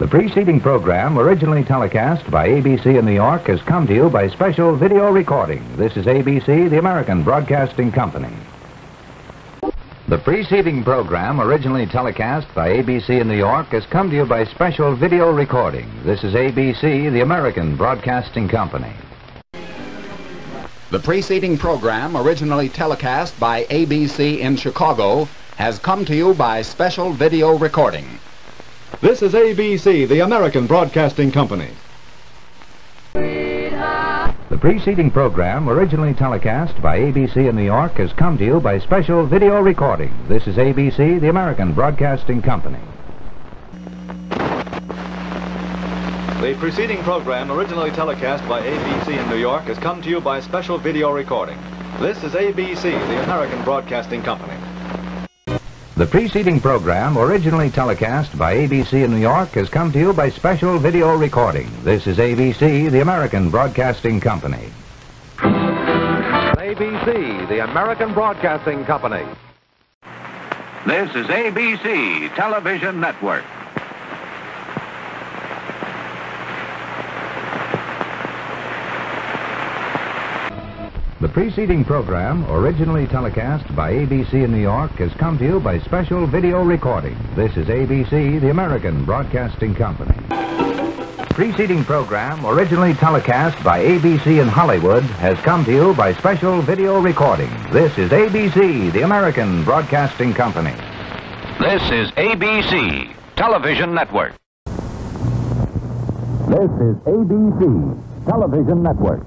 The preceding program, originally telecast by ABC in New York, has come to you by special video recording. This is ABC, the American Broadcasting Company. The preceding program, originally telecast by ABC in New York, has come to you by special video recording. This is ABC, the American Broadcasting Company. The preceding program, originally telecast by ABC in Chicago, has come to you by special video recording. This is ABC, the American Broadcasting Company. The preceding program, originally telecast by ABC in New York, has come to you by special video recording. This is ABC, the American Broadcasting Company. The preceding program, originally telecast by ABC in New York, has come to you by special video recording. This is ABC, the American Broadcasting Company. The preceding program, originally telecast by ABC in New York, has come to you by special video recording. This is ABC, the American Broadcasting Company. ABC, the American Broadcasting Company. This is ABC Television Network. The preceding program, originally telecast by ABC in New York, has come to you by special video recording. This is ABC, the American Broadcasting Company. Preceding program, originally telecast by ABC in Hollywood, has come to you by special video recording. This is ABC, the American Broadcasting Company. This is ABC Television Network. This is ABC Television Network.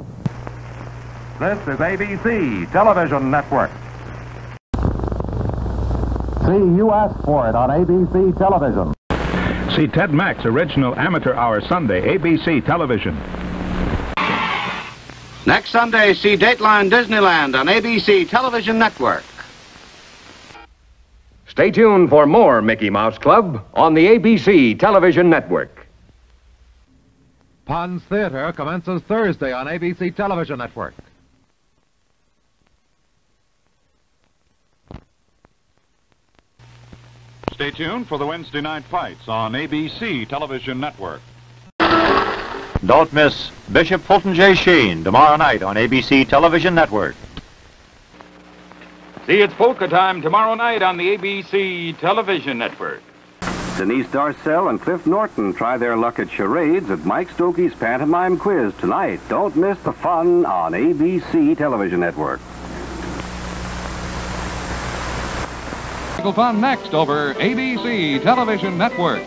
This is ABC Television Network. See, you asked for it on ABC Television. See Ted Mack's original Amateur Hour Sunday, ABC Television. Next Sunday, see Dateline Disneyland on ABC Television Network. Stay tuned for more Mickey Mouse Club on the ABC Television Network. Pond's Theater commences Thursday on ABC Television Network. Stay tuned for the Wednesday night fights on ABC Television Network. Don't miss Bishop Fulton J. Sheen tomorrow night on ABC Television Network. See, it's polka time tomorrow night on the ABC Television Network. Denise Darcel and Cliff Norton try their luck at charades at Mike Stokey's Pantomime Quiz tonight. Don't miss the fun on ABC Television Network. Fun next over ABC Television Network.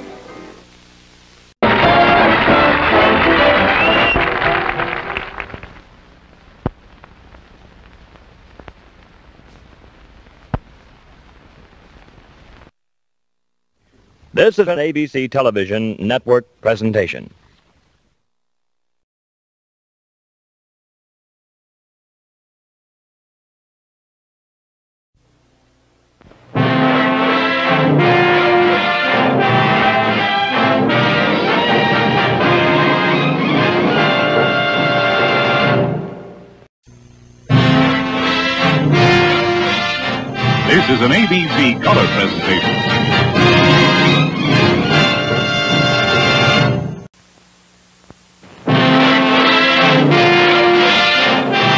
This is an ABC Television Network presentation. Presentation.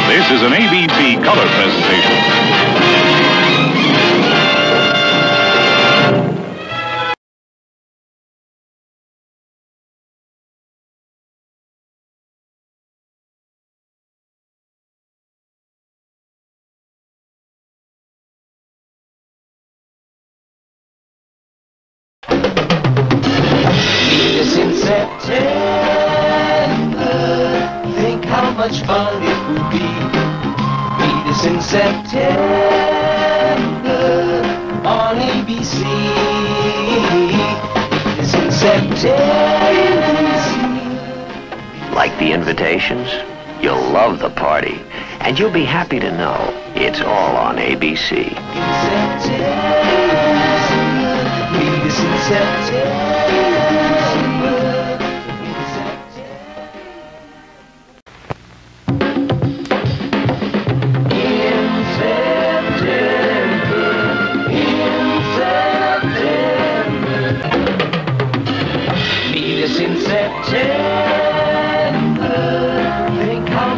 This is an ABC color presentation. In September on ABC. In September. Like the invitations? You'll love the party. And you'll be happy to know it's all on ABC.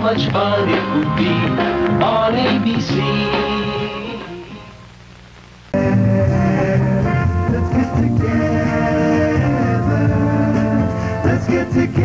Much fun it would be on ABC. Let's get together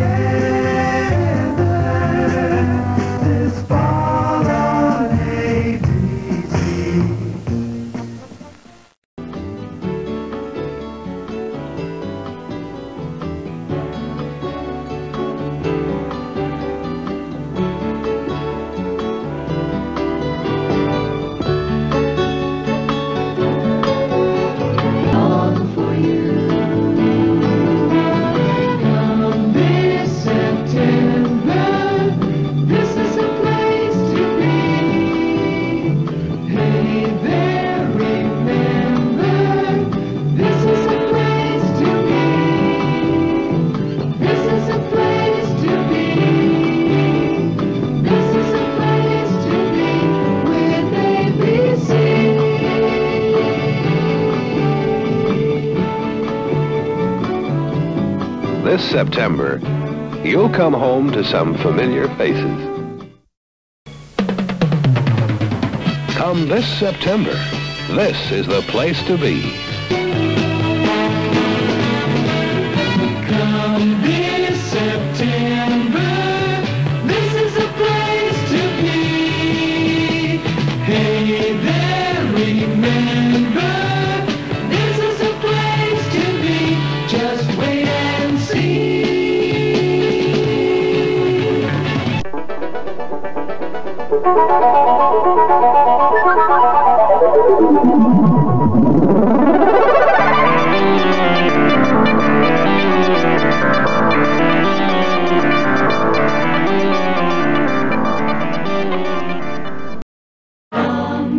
September, you'll come home to some familiar faces. Come this September, this is the place to be.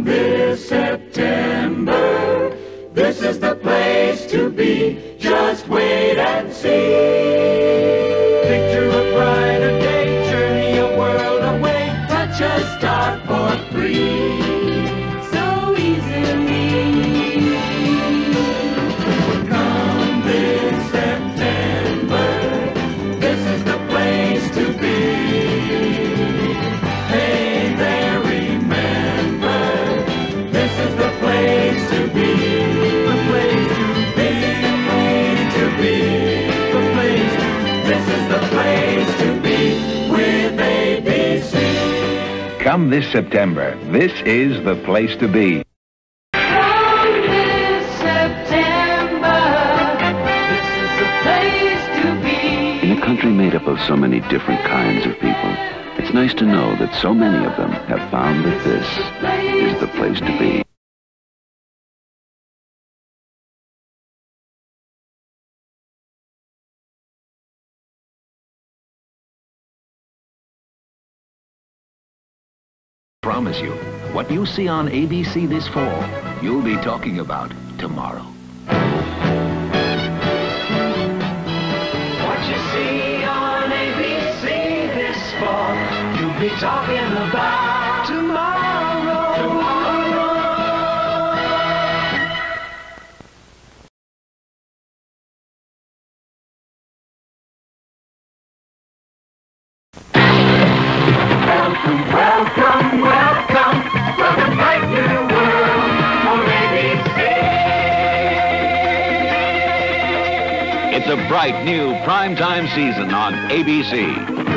This September, this is the place to be. Just Come this September, this is the place to be. This September, this is the place to be. In a country made up of so many different kinds of people, it's nice to know that so many of them have found that this is the place to be. Promise you, what you see on ABC this fall, you'll be talking about tomorrow. What you see on ABC this fall, you'll be talking about bright new primetime season on ABC.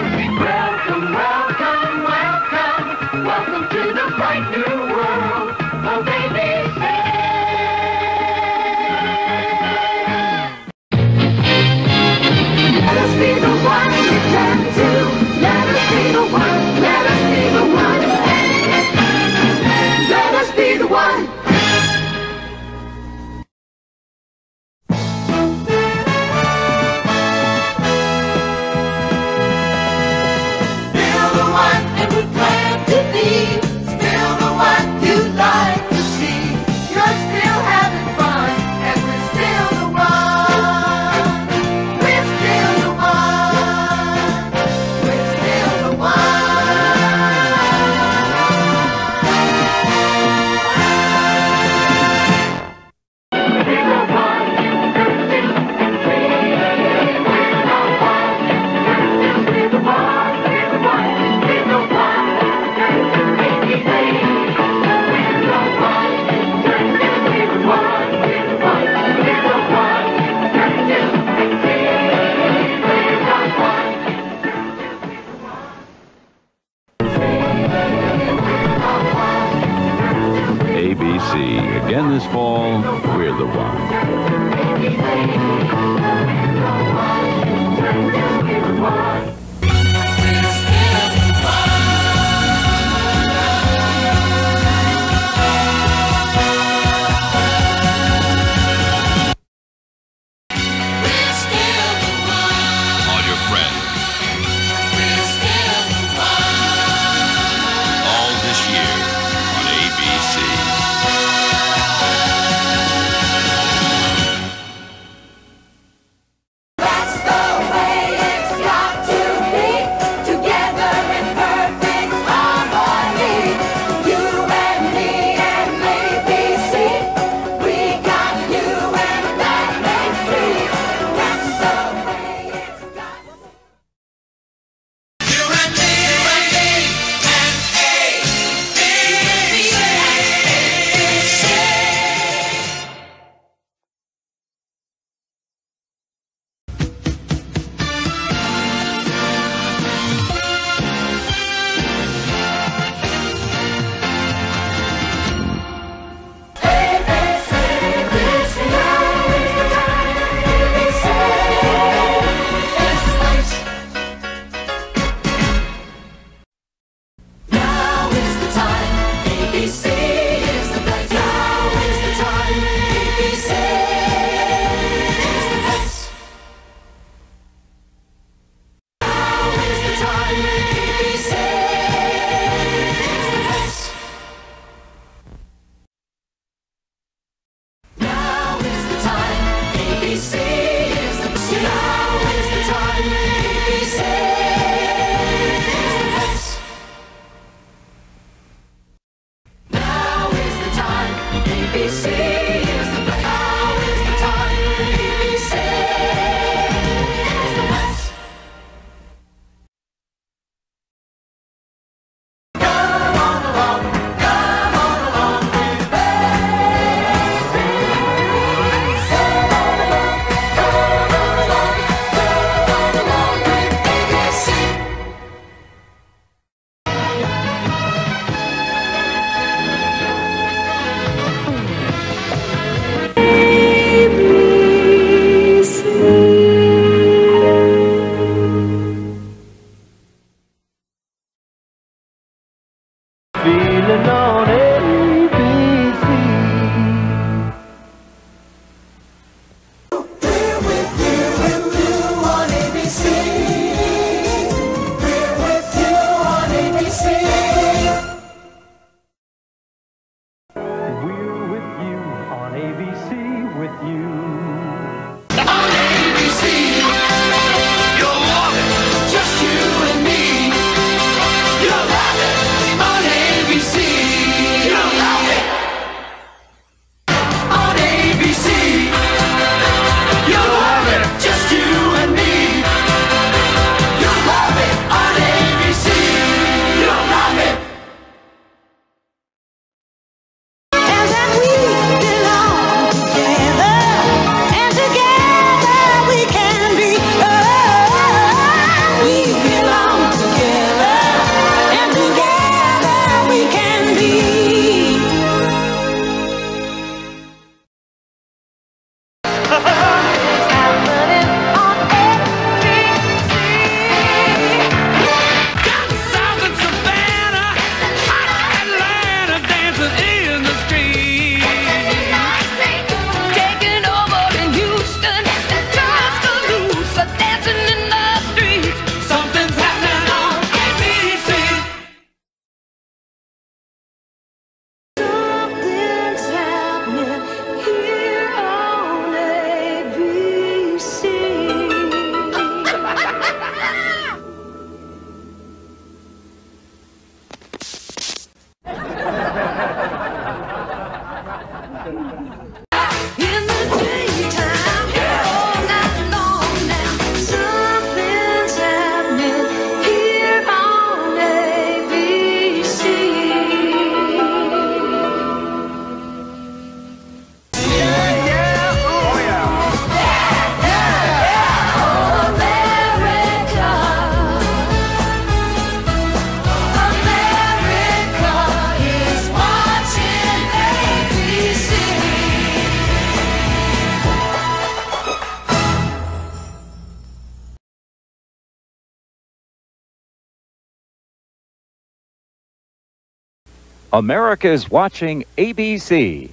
America's watching ABC.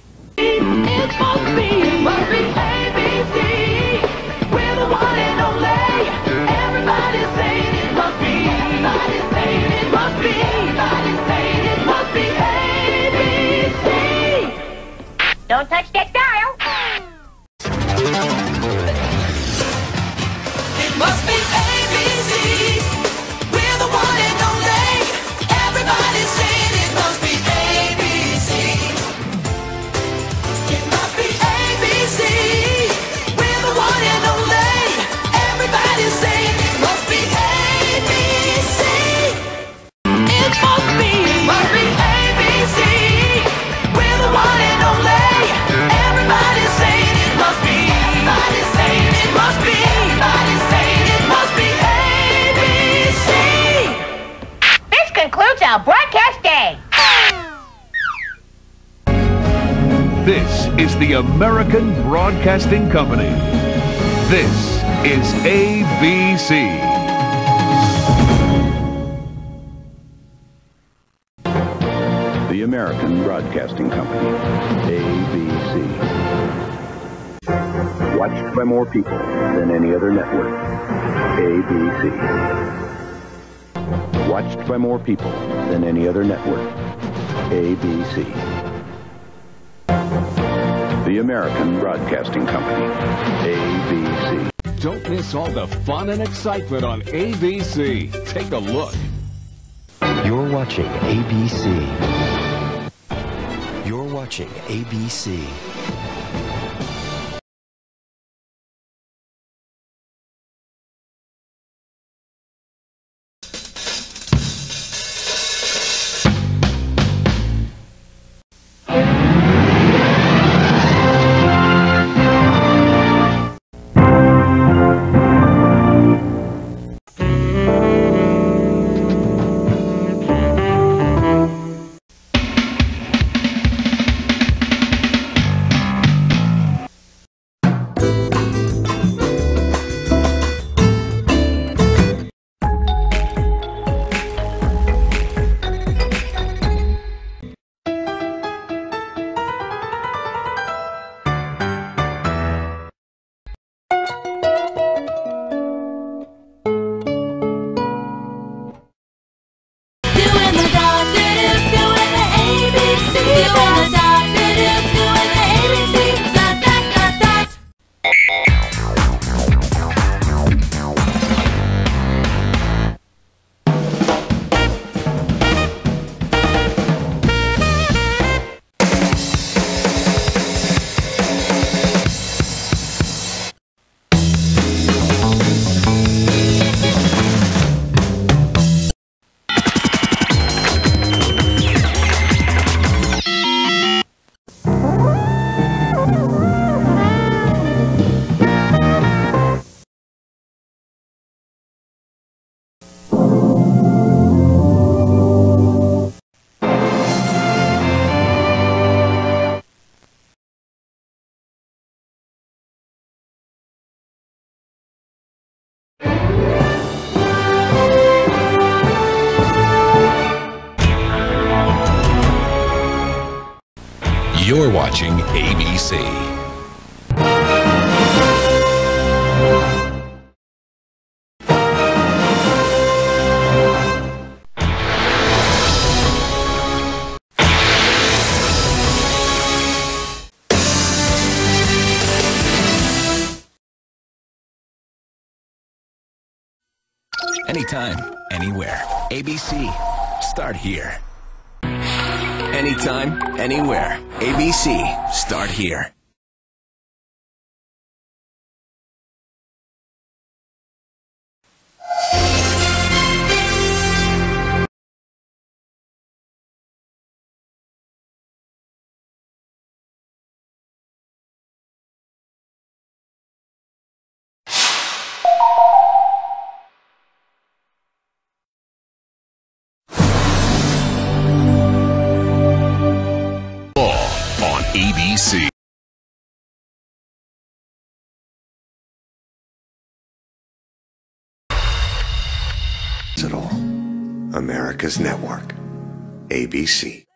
Don't touch that dial. It must be American Broadcasting Company. This is ABC. The American Broadcasting Company, ABC. Watched by more people than any other network, ABC. Watched by more people than any other network, ABC. The American Broadcasting Company, ABC. Don't miss all the fun and excitement on ABC. Take a look. You're watching ABC. You're watching ABC. Watching ABC. Anytime, anywhere. ABC. Start here. Anytime, anywhere. ABC. Start here. ABC. it all. America's Network, ABC.